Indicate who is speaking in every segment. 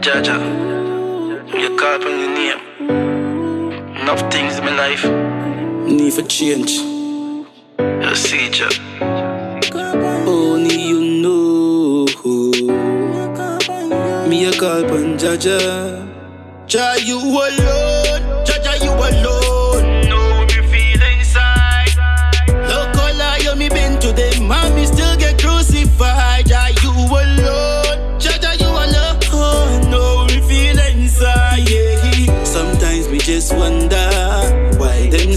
Speaker 1: Jah Jah, you call upon your name. Enough things in my life. Need for change. You see, Jah. Only you know. Me a call upon Jaja. Jah, you alone. Jah Jah, you alone.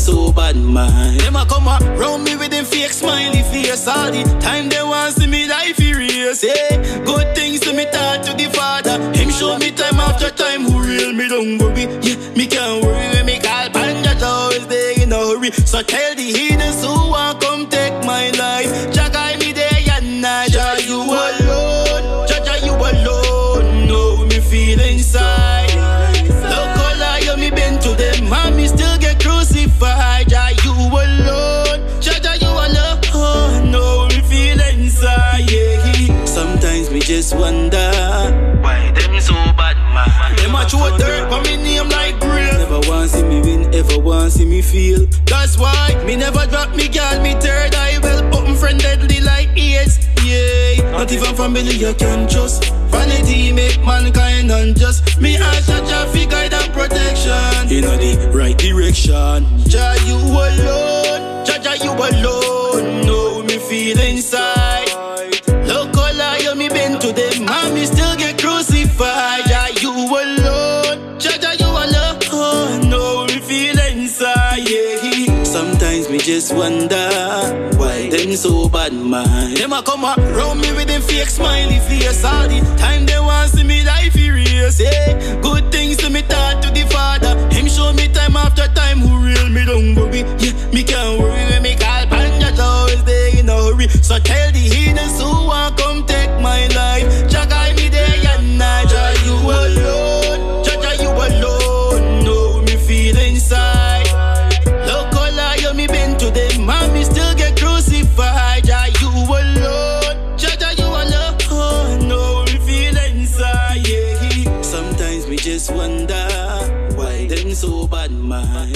Speaker 1: So bad man. Them a come around me with them fake smiley face. All the time they want see me life erase. Yeah. Good things to me taught to the father. Him show me time after time who real me don't worry. Yeah, me can't worry when me call pon Jah always there in a hurry. So tell the heathens who want come take just wonder why them so bad man. Them a throw dirt for me name like grave. Never want see me win, ever want see me feel. That's why me never drop me girl, me third eye well open friend deadly like AIDS. Yeah, not even family you can trust. Vanity make mankind unjust. Me ask Jah fi guide and protection in the right direction. Jah you lie me been to them, mommy still get crucified. Jah you alone, Jah you alone. Oh, know me feel inside. Sometimes me just wonder why them so bad man. Them a come around me with them fake smiley face. All the time they Mommy still get crucified. Jah you alone. Jah you alone. Oh, know me feel inside. Sometimes me just wonder why them so bad man.